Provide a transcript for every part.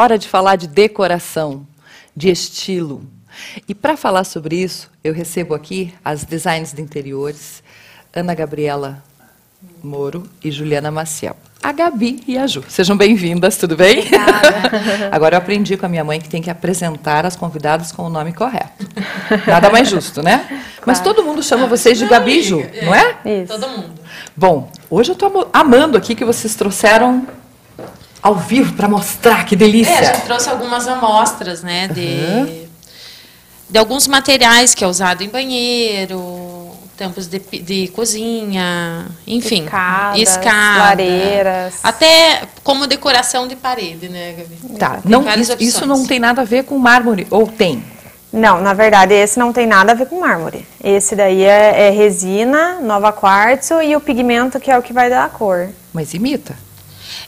Hora de falar de decoração, de estilo. E para falar sobre isso, eu recebo aqui as designers de interiores, Ana Gabriela Moro e Juliana Maciel. A Gabi e a Ju. Sejam bem-vindas, tudo bem? Obrigada. Agora eu aprendi com a minha mãe que tem que apresentar as convidadas com o nome correto. Nada mais justo, né? Mas todo mundo chama vocês de Gabi e Ju, não é? Isso. Todo mundo. Bom, hoje eu estou amando aqui que vocês trouxeram ao vivo para mostrar, que É, a delícia. gente trouxe algumas amostras, né, de, de alguns materiais que é usado em banheiro, tampos de, de cozinha, enfim. Escadas, escada, lareiras. Até como decoração de parede, né, Gabi? Tá, Tem não, isso, isso não tem nada a ver com mármore, ou tem? Não, na verdade, esse não tem nada a ver com mármore. Esse daí é, é resina, nova quartzo e o pigmento que é o que vai dar a cor. Mas imita.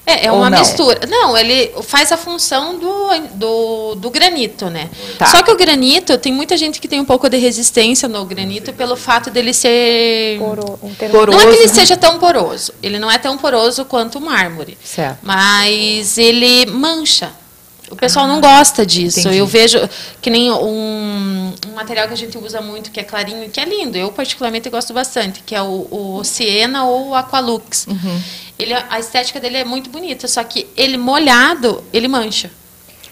É, é uma não? mistura. Não, ele faz a função do, do, do granito, né? Tá. Só que o granito, tem muita gente que tem um pouco de resistência no granito pelo fato dele ser... Poro, um termo- Poro- Não é que ele Poroso, seja tão poroso. Ele não é tão poroso quanto o mármore. Certo. Mas ele mancha. O pessoal não gosta disso. entendi. Eu vejo que nem um, um material que a gente usa muito, que é clarinho, e que é lindo. Eu, particularmente, gosto bastante, que é o, o Siena ou o Aqualux. Uhum. Ele, a estética dele é muito bonita, só que ele molhado, ele mancha.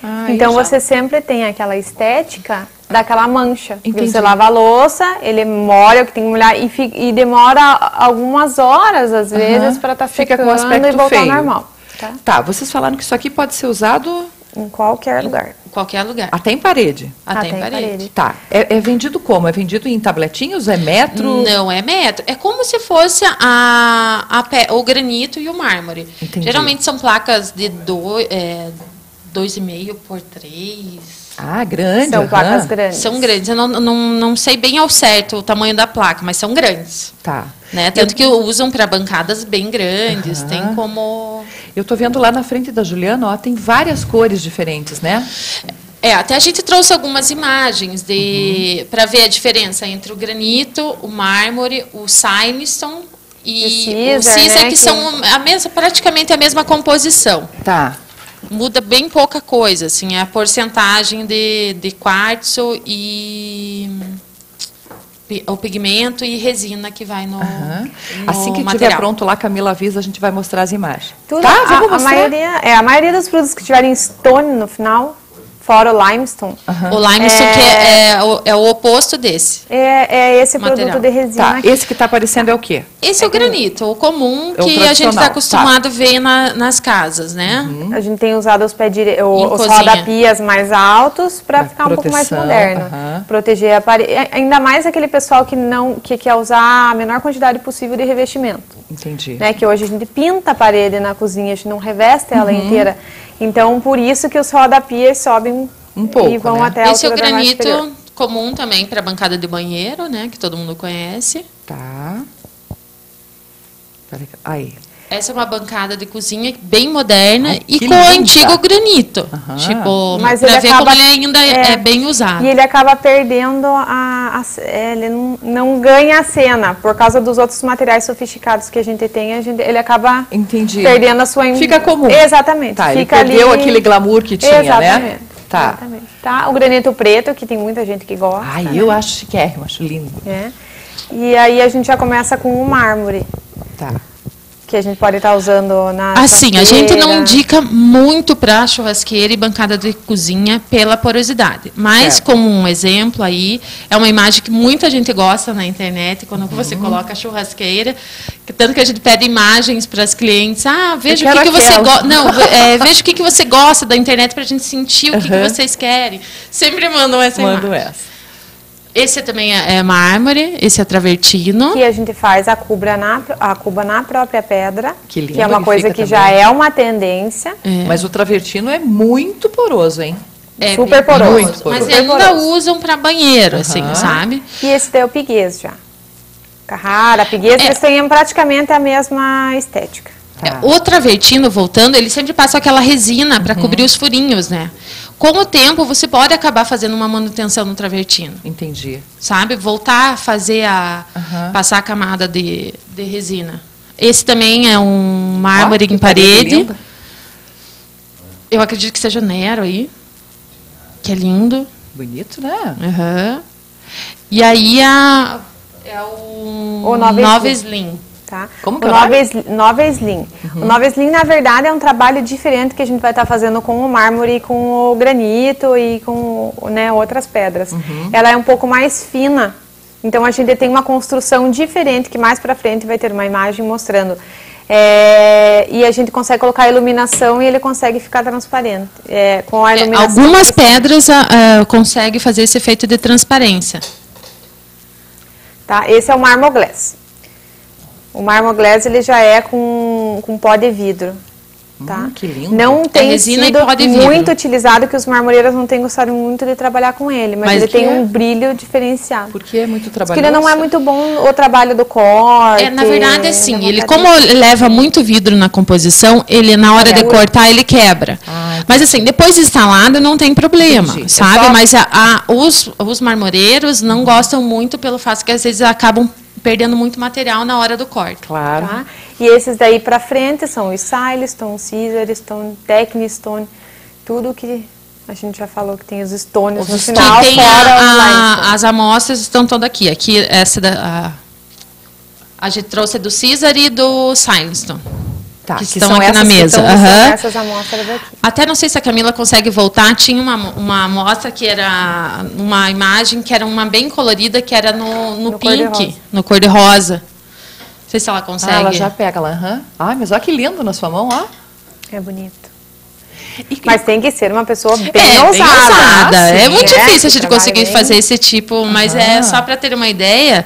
Ah, Então já- você sempre tem aquela estética daquela mancha. Você lava a louça, ele molha, o que tem que molhar, e, fi- e demora algumas horas, às vezes, para estar Fica com aspecto e voltar feio. ao normal. Tá? Tá, vocês falaram que isso aqui pode ser usado Em qualquer lugar. Qualquer lugar. até em parede. Até, Até em em parede. parede. Tá. É, é vendido como? É vendido em tabletinhos? É metro? Não é metro. É como se fosse a, a pe- o granito e o mármore. Entendi. Geralmente são placas de do, é, 2,5 por 3. Ah, grande. São aham. placas grandes. São grandes. Eu não, não, não sei bem ao certo o tamanho da placa, mas são grandes. Tá. Né? Tanto que usam para bancadas bem grandes. Aham. Tem como. Eu tô vendo lá na frente da Juliana, ó, tem várias cores diferentes, né? É, até a gente trouxe algumas imagens de para ver a diferença entre o granito, o mármore, o silestone e E o Caesar, Caesar, né, que, que- são a mesma, praticamente a mesma composição. Tá. Muda bem pouca coisa, assim, é a porcentagem de, de quartzo e o pigmento e resina que vai no, no Assim que estiver material. pronto lá, Camila avisa, a gente vai mostrar as imagens. Tudo, tá, a, vamos a mostrar. maioria, é, a maioria dos produtos que tiverem stone no final, fora o limestone, O limestone que é, é o, é o oposto desse. é, é esse Material. produto de resina. Tá, esse que tá aparecendo é o quê? Esse é o granito, o comum É o que a gente está acostumado a ver na- nas casas, né? A gente tem usado os pés dire... os rodapias mais altos para Pra ficar um pouco mais proteção, moderno. aham. Proteger a parede. Ainda mais aquele pessoal que não que quer usar a menor quantidade possível de revestimento. Entendi. Né? Que hoje a gente pinta a parede na cozinha, a gente não reveste ela Uhum. inteira. Então, por isso que os rodapias sobem Um pouco, e vão né? até a Esse é o granito comum também para bancada de banheiro, né? Que todo mundo conhece. Tá. Aí. Essa é uma bancada de cozinha bem moderna Ai, e com o linda! antigo granito. Aham. Tipo, Mas ele ver acaba- como ele ainda é, é, bem usado. E ele acaba perdendo a. a- é, ele não, não ganha a cena. Por causa dos outros materiais sofisticados que a gente tem, a gente, ele acaba Entendi. perdendo a sua. Fica comum. Exatamente. Tá, ele fica perdeu ali... aquele glamour que tinha, Exatamente. né? Tá. Exatamente. Tá? O granito preto, que tem muita gente que gosta. Ai, né? eu acho chiquérrimo, acho lindo. É. E aí a gente já começa com o mármore, Tá. Que a gente pode estar usando na. Assim, a gente não indica muito para churrasqueira e bancada de cozinha pela porosidade. Mas, Certo. como um exemplo aí, é uma imagem que muita gente gosta na internet, quando você Uhum. coloca a churrasqueira, que tanto que a gente pede imagens para as clientes. Ah, veja o que, que você gosta. Não, é, veja o que, que você gosta da internet para a gente sentir o que, que Uhum. vocês querem. Sempre mandam essa Mando imagem. essa. Esse também é, é mármore, esse é travertino. que a gente faz a cuba na, a cuba na própria pedra, Que lindo é uma coisa que já também. é uma tendência. Mas o travertino é muito poroso, hein? É super poroso. Muito poroso. Mas Super ainda poroso. usam para banheiro, assim, Aham. sabe? E esse daí é o piguês já. Carrara, piguês, É. eles têm praticamente a mesma estética. Tá. É, O travertino, voltando, ele sempre passa aquela resina para cobrir os furinhos, né? Com o tempo, você pode acabar fazendo uma manutenção no travertino, Entendi. sabe? Voltar a fazer a... Aham. passar a camada de, de resina. Esse também é um mármore que em parede. linda. Eu acredito que seja Nero aí, que é lindo. Bonito, né? Uhum. E aí a, é o, O Nova Nova Slim. Slim. Tá? Como que o é o Nova? Slim, Nova Slim. O Nova Slim, na verdade, é um trabalho diferente que a gente vai estar fazendo com o mármore, com o granito e com né, outras pedras. Ela é um pouco mais fina, então a gente tem uma construção diferente que mais para frente vai ter uma imagem mostrando. É, e a gente consegue colocar a iluminação e ele consegue ficar transparente. É, com a É, iluminação. algumas pedras ah, ah, conseguem fazer esse efeito de transparência. Tá? Esse é o Marmol Glass. O Marmol Glass ele já é com, com pó de vidro. Tá? Hum, que lindo. Não tem resina e sido pó de vidro. muito utilizado, que os marmoreiros não têm gostado muito de trabalhar com ele, mas, Mas ele tem é? um brilho diferenciado. Porque é muito Porque trabalhoso. ele não é muito bom o trabalho do corte. É, na verdade, assim, da ele como de- leva muito vidro na composição, ele na hora de Quebra. cortar ele quebra. Ah, Mas assim, depois de instalado não tem problema, Entendi. É sabe? só- Mas a- a- os, os marmoreiros não gostam muito pelo fato que às vezes acabam perdendo muito material na hora do corte. Claro. Tá? E esses daí pra frente são o Stylestone, Caesarstone, Technistone, tudo que a gente já falou que tem os stones Os no final, que tem fora a- a- as amostras estão todas aqui. Aqui essa da a, a gente trouxe do Caesar e do Silestone. Tá, que que estão aqui na mesa. estão- Aham. Essas amostras aqui. Até não sei se a Camila consegue voltar. Tinha uma, uma amostra que era uma imagem que era uma bem colorida, que era no, no, No cor-de-rosa. pink, no cor de rosa. Não sei se ela consegue. Ah, ela já pega lá. aham. Ai, mas olha que lindo na sua mão, ó. É bonito. E- Mas tem que ser uma pessoa bem é, ousada. bem ousada. é Sim, muito né? difícil a gente conseguir bem. fazer esse tipo, mas é Aham. só para ter uma ideia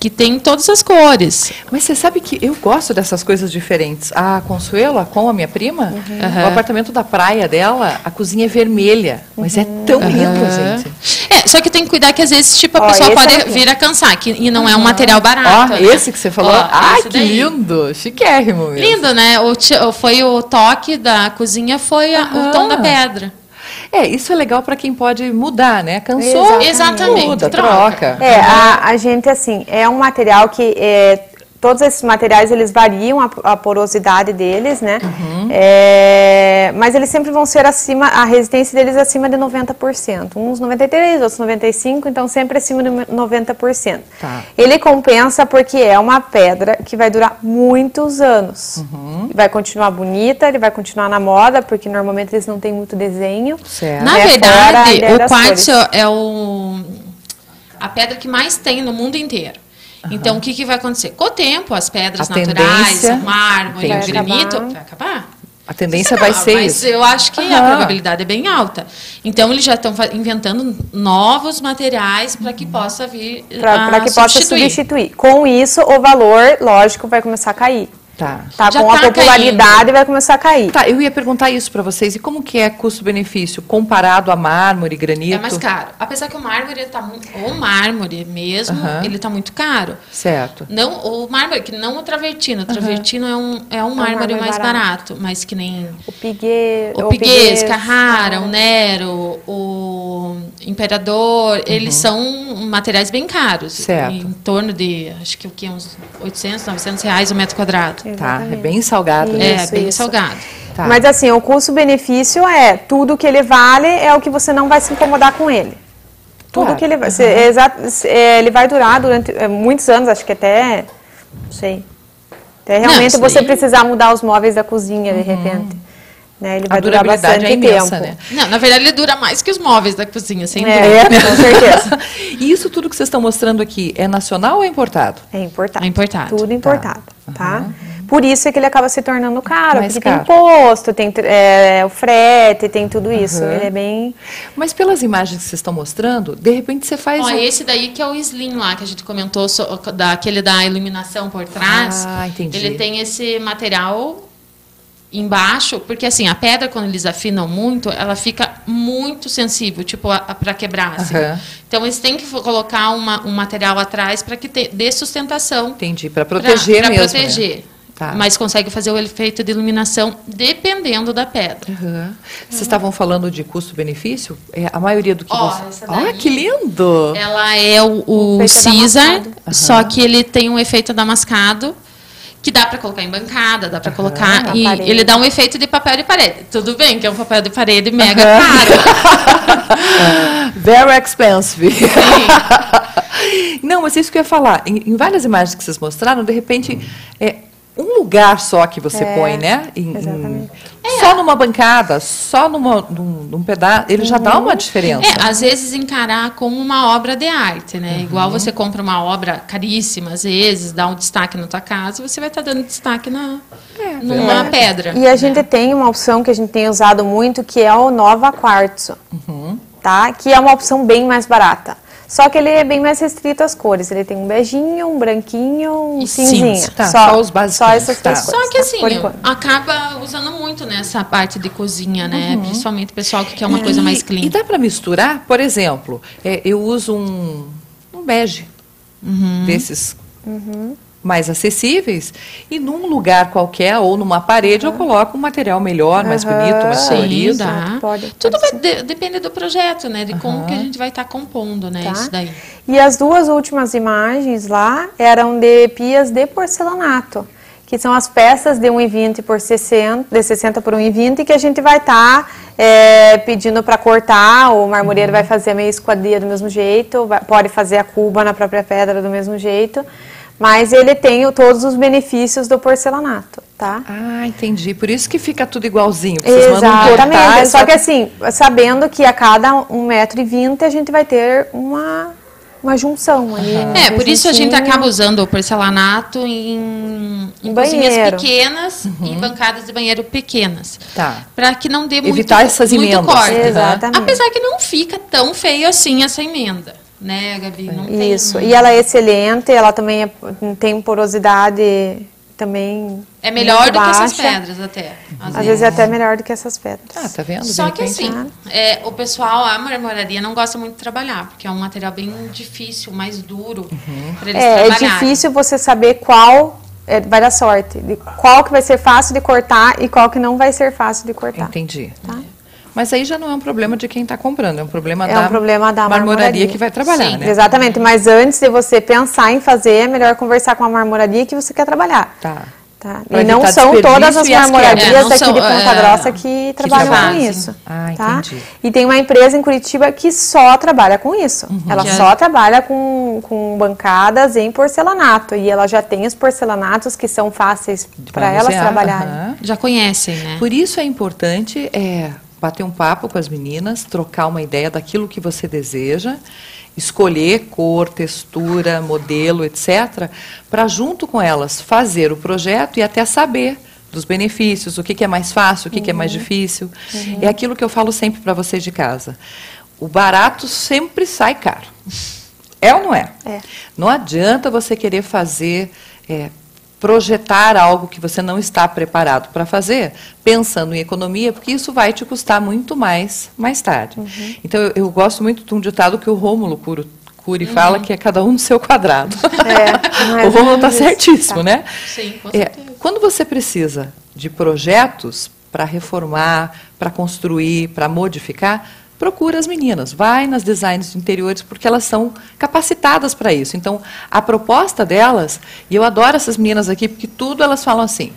que tem todas as cores. Mas você sabe que eu gosto dessas coisas diferentes. A Consuelo, a com a minha prima, Uhum. o apartamento da praia dela, a cozinha é vermelha. Mas é tão lindo, Aham. gente. É, só que tem que cuidar que às vezes tipo, a Ó, pessoa pode aqui. vir a cansar, que, e não é um material Ó, barato. né? esse que você falou. Ó, Ai, esse que daí. lindo. Chiquérrimo mesmo. Lindo, né? O, foi o toque da cozinha, foi a- o tom da pedra. É, isso é legal para quem pode mudar, né? Cansou, Exatamente. Exatamente, muda, troca. troca. É, a, a gente, assim, é um material que é, todos esses materiais, eles variam a, a porosidade deles, né? Uhum. É, mas eles sempre vão ser acima, a resistência deles é acima de 90%. Uns 93, outros 95, então sempre acima de 90%. Tá. Ele compensa porque é uma pedra que vai durar muitos anos. Uhum. Vai continuar bonita, ele vai continuar na moda, porque normalmente eles não têm muito desenho. Certo. Na É, verdade, o quartzo é o, a pedra que mais tem no mundo inteiro. Então, o que, que vai acontecer? Com o tempo, as pedras A naturais, o mármore, o granito, Vai vai acabar. A tendência Não, vai ser mas isso. eu acho que a Aham. probabilidade é bem alta. Então, eles já estão inventando novos materiais para que possa vir Para a que possa substituir. substituir. Com isso, o valor, lógico, vai começar a cair. Tá. Tá? Já Com a tá popularidade vai começar a cair. Tá, eu ia perguntar isso para vocês. E como que é custo-benefício comparado a mármore, granito? É mais caro. Apesar que o mármore tá o mármore mesmo, ele tá muito caro. Certo. Não, o mármore, que não o travertino. O travertino é um, é um mármore mármore mais barato. barato, mas que nem O Piguet, o Piguês, Carrara, o Nero, o Imperador, eles são materiais bem caros. Uhum. Certo. Em torno de, acho que o que, uns 800, 900 reais o metro quadrado. Tá, é bem salgado. né? é, Isso, bem isso. salgado. Tá. Mas assim, o custo-benefício é tudo que ele vale é o que você não vai se incomodar com ele. Tudo Claro. que ele vai. se- é se- é, ele vai durar durante é, muitos anos, acho que até. Não sei. Até realmente isso você aí- precisar mudar os móveis da cozinha, de repente. Né? Ele A vai durar durabilidade bastante é imensa, tempo. né? Não, na verdade ele dura mais que os móveis da cozinha, sem dúvida. É, com certeza. E isso tudo que vocês estão mostrando aqui é nacional ou é importado? É importado. É importado. Tudo importado, tá? Por isso é que ele acaba se tornando caro, Mais porque caro. tem imposto, tem é, o frete, tem tudo isso. Ele é bem... Mas pelas imagens que vocês estão mostrando, de repente você faz. Ó, um- esse daí que é o slim lá, que a gente comentou, so- daquele da iluminação por trás. Ah, entendi. Ele tem esse material embaixo, porque assim, a pedra, quando eles afinam muito, ela fica muito sensível, tipo, para quebrar, assim. Aham. Então, eles têm que colocar uma, um material atrás para que te, dê sustentação. Entendi, para proteger pra, mesmo. né? proteger. Tá. Mas consegue fazer o efeito de iluminação dependendo da pedra. Aham. Vocês estavam falando de custo-benefício? É, a maioria do que Ó, você. Ah, daí- que lindo! Ela é o, o Efeito Caesar, damascado. só que ele tem um efeito damascado, que dá para colocar em bancada, dá para Aham. colocar e parede. ele dá um efeito de papel de parede. Tudo bem que é um papel de parede mega caro. Very expensive. Não, mas é isso que eu ia falar. Em, em várias imagens que vocês mostraram, de repente, é um lugar só que você É, põe, né? Em- em- exatamente. Só numa bancada, só numa, num, num pedaço, ele já dá uma diferença. É, às vezes encarar como uma obra de arte, né? Igual você compra uma obra caríssima, às vezes, dá um destaque na tua casa, você vai estar dando destaque na, numa pedra. E a gente tem uma opção que a gente tem usado muito, que é o Nova Quartzo, tá? Que é uma opção bem mais barata. Só que ele é bem mais restrito às cores. Ele tem um beijinho, um branquinho, um E cinzinha. cinza. Tá, só os básicos, Só essas tá. três Só cores. que tá? assim, acaba usando muito nessa parte de cozinha, né? Principalmente o pessoal que quer uma coisa mais E- clean. E dá para misturar, por exemplo, é, eu uso um, um bege Uhum. desses mais acessíveis e num lugar qualquer ou numa parede eu coloco um material melhor, mais Aham. bonito, mais Sim, colorido. dá. Pode- Tudo pode vai de- depende do projeto, né? De como que a gente vai estar compondo, né? Tá. Isso daí. E as duas últimas imagens lá eram de pias de porcelanato, que são as peças de 1,20 por 60, de 60 por 1,20 que a gente vai estar pedindo para cortar, o marmoreiro vai fazer a meia esquadria do mesmo jeito, vai- pode fazer a cuba na própria pedra do mesmo jeito, mas ele tem todos os benefícios do porcelanato, tá? Ah, entendi. Por isso que fica tudo igualzinho. Vocês mandam Exatamente. cortar, Só que assim, sabendo que a cada 1,20m a gente vai ter uma, uma junção ali. uma É, por isso a gente acaba usando o porcelanato em, em banheiro. pequenas e bancadas de banheiro pequenas. Tá. Para que não dê muito, Evitar essas muito emendas. corte. Exatamente. Apesar que não fica tão feio assim essa emenda, né, Gabi? Não tem Isso. um- E ela é excelente, ela também é- tem porosidade também. É melhor muito do que essas baixa. pedras até. Às vezes é até melhor do que essas pedras. Ah, tá vendo? Só que assim, é, o pessoal, a marmoraria não gosta muito de trabalhar, porque é um material bem difícil, mais duro para eles É, é trabalharem. difícil você saber qual é, vai dar sorte, de qual que vai ser fácil de cortar e qual que não vai ser fácil de cortar. Entendi. Tá. Mas aí já não é um problema de quem está comprando, é um problema É da um problema da marmoraria marmoraria. que vai trabalhar, Sim. né? Exatamente, mas antes de você pensar em fazer, é melhor conversar com a marmoraria que você quer trabalhar. Tá. Tá? E não são todas as as marmorarias quebras. É, aqui são, de Ponta é, Grossa que trabalham com isso. Ah, tá? entendi. E tem uma empresa em Curitiba que só trabalha com isso. Ela Que é- só trabalha com, com bancadas em porcelanato. E ela já tem os porcelanatos que são fáceis para elas trabalharem. aham. Já conhecem, né? Por isso é importante é, bater um papo com as meninas, trocar uma ideia daquilo que você deseja, escolher cor, textura, modelo, etc., para junto com elas fazer o projeto e até saber dos benefícios, o que, que é mais fácil, o que, que é mais difícil. É aquilo que eu falo sempre para vocês de casa. O barato sempre sai caro. É ou não é? É. Não adianta você querer fazer, é, projetar algo que você não está preparado para fazer, pensando em economia, porque isso vai te custar muito mais mais tarde. Então, eu, eu gosto muito de um ditado que o Rômulo Curo- Cury fala, que é cada um no seu quadrado. É, o Rômulo está isso. certíssimo, Tá. né? Sim, com É, certeza. quando você precisa de projetos para reformar, para construir, para modificar, procura as meninas, vai nas designs de interiores, porque elas são capacitadas para isso. Então, a proposta delas, e eu adoro essas meninas aqui, porque tudo elas falam assim: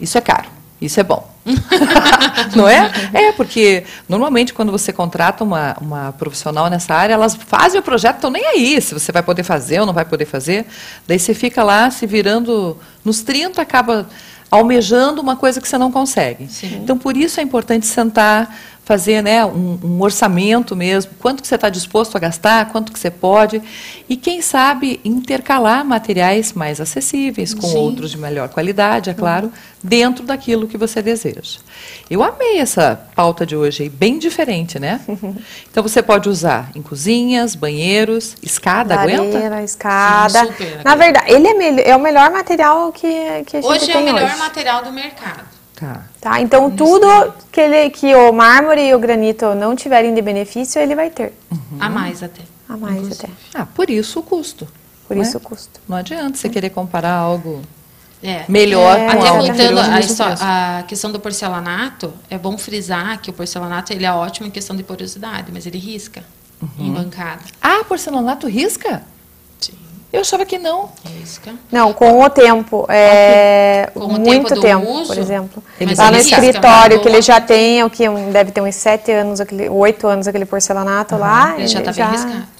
isso é caro, isso é bom. Não é? É, porque normalmente quando você contrata uma, uma profissional nessa área, elas fazem o projeto, estão nem aí se você vai poder fazer ou não vai poder fazer. Daí você fica lá se virando nos 30, acaba almejando uma coisa que você não consegue. Sim. Então, por isso é importante sentar, fazer né, um, um orçamento mesmo, quanto que você está disposto a gastar, quanto que você pode, e quem sabe intercalar materiais mais acessíveis com Sim. outros de melhor qualidade, é claro, dentro daquilo que você deseja. Eu amei essa pauta de hoje, aí, bem diferente, né? Então você pode usar em cozinhas, banheiros, escada, aguenta? Lareira, escada. Sim, super Na aguenta. verdade, ele é, é o melhor material que, que a gente Hoje é tem o melhor hoje. material do mercado. Tá. Tá? Então, tudo que, ele, que o mármore e o granito não tiverem de benefício, ele vai ter. A mais até. A mais Inclusive. até. Ah, por isso o custo. Por não é? isso o custo. Não adianta você querer comparar algo É. melhor É, com Até voltando à preço. à questão do porcelanato, é bom frisar que o porcelanato ele é ótimo em questão de porosidade, mas ele risca Uhum. em bancada. Ah, porcelanato risca? Eu achava que não. Isca. Não, com o tempo. É, Com o muito tempo tempo, uso, por exemplo. Lá no arriscam, escritório, né? que ele já tem, o que deve ter uns sete anos, aquele, oito anos aquele porcelanato lá. Ele já está bem arriscado.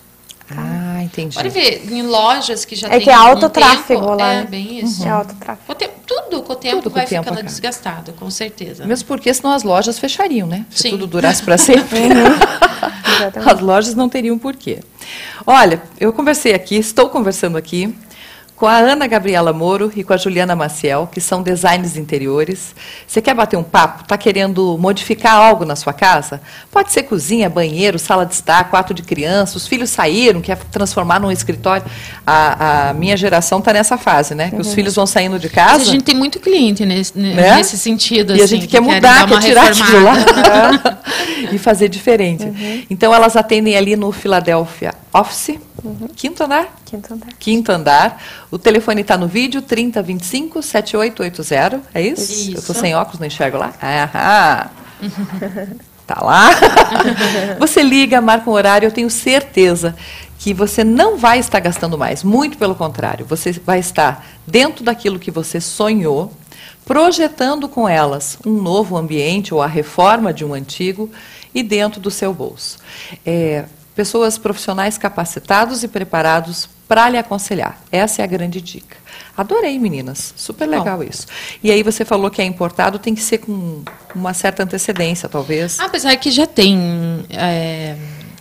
Ah, entendi. Pode ver, em lojas que já É tem que é algum alto tráfego tempo, lá, É, né? bem isso. É alto tráfego. O te- tudo com o tempo Tudo vai o tempo ficando acaba. desgastado, com certeza. Mesmo porque senão as lojas fechariam, né? Se Sim. tudo durasse para sempre. Exatamente. as lojas não teriam porquê. Olha, eu conversei aqui, estou conversando aqui com a Ana Gabriela Moro e com a Juliana Maciel, que são designers interiores. Você quer bater um papo? Está querendo modificar algo na sua casa? Pode ser cozinha, banheiro, sala de estar, quarto de criança, os filhos saíram, quer transformar num escritório. A, a minha geração está nessa fase, né? Que os filhos vão saindo de Mas casa. a gente tem muito cliente nesse, ne- Né? nesse sentido. E a assim, gente que quer mudar, quer tirar aquilo lá e fazer diferente. Então, elas atendem ali no Philadelphia Office, quinto andar? Quinto andar. Quinto andar. O telefone está no vídeo, 3025 7880. É isso? Isso. Eu estou sem óculos, não enxergo lá? Aham. Tá lá. Você liga, marca um horário, eu tenho certeza que você não vai estar gastando mais. Muito pelo contrário, você vai estar dentro daquilo que você sonhou, projetando com elas um novo ambiente ou a reforma de um antigo e dentro do seu bolso. É, pessoas profissionais capacitados e preparados para lhe aconselhar. Essa é a grande dica. Adorei, meninas. Super legal isso. E aí você falou que é importado, tem que ser com uma certa antecedência, talvez. Apesar que já tem. é,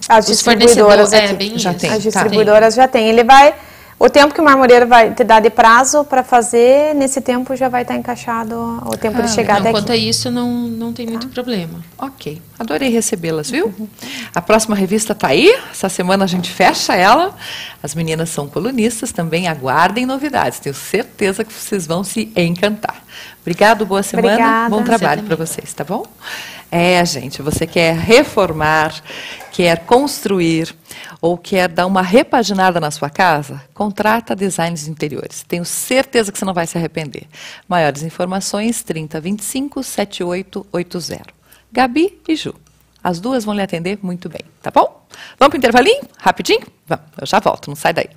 As os distribuidoras é, aqui. Já isso. tem. As Tá. distribuidoras já têm. Ele vai. O tempo que o marmoreiro vai te dar de prazo para fazer, nesse tempo já vai estar encaixado o tempo de Ah, chegar Não, até quanto aqui. a isso, não, não tem muito problema. Ok, adorei recebê-las, viu? A próxima revista está aí, essa semana a gente fecha ela. As meninas são colunistas, também aguardem novidades. Tenho certeza que vocês vão se encantar. Obrigado, boa semana, Obrigada. bom trabalho para vocês, tá bom? É, gente, você quer reformar, quer construir ou quer dar uma repaginada na sua casa? Contrata Designs Interiores. Tenho certeza que você não vai se arrepender. Maiores informações, 3025 7880. Gabi e Ju. As duas vão lhe atender muito bem, tá bom? Vamos para o intervalinho? Rapidinho? Vamos, eu já volto, não sai daí.